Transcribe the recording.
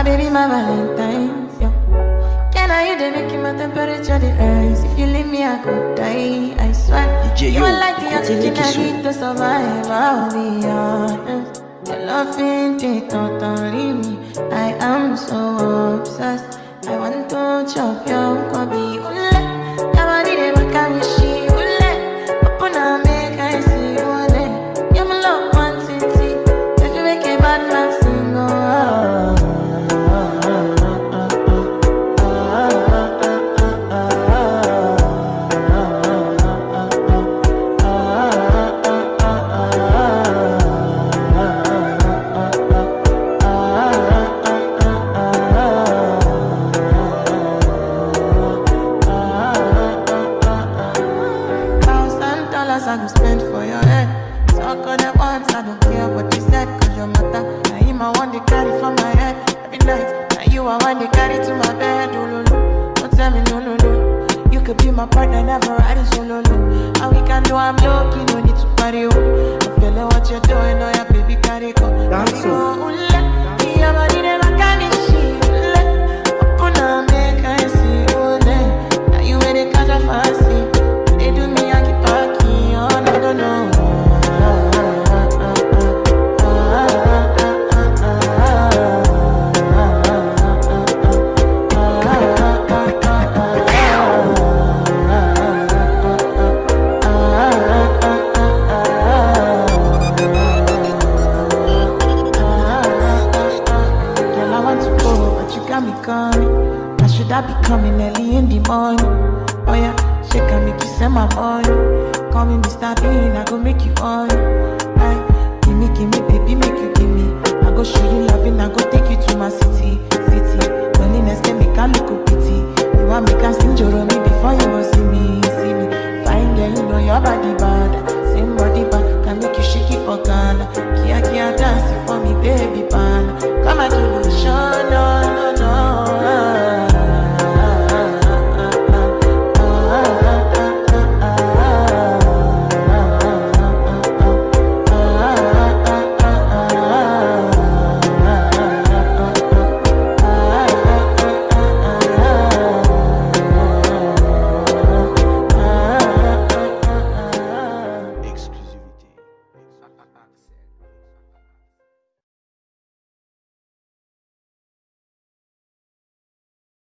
My baby, my Valentine's, yo. Can I you they making my temperature rise? If you leave me, I could die. I swear. DJ, you are like the oxygen I need to survive. I'll be honest. Your love ain't it totally me. I am so obsessed. I want to chop your to my bed. Oh, no. Don't tell me no, no, no. You could be my partner, never riding solo. No. And we can do I'm low key, no need to party. Oh. I'm feeling what you're doing, oh yeah, baby, carry go. Dance ooh, got me coming. I should I be coming early in the morning? Oh yeah, shake and make you send my money. Call me Mr. Bean, I go make you on. Hey, give me, give me, baby, make you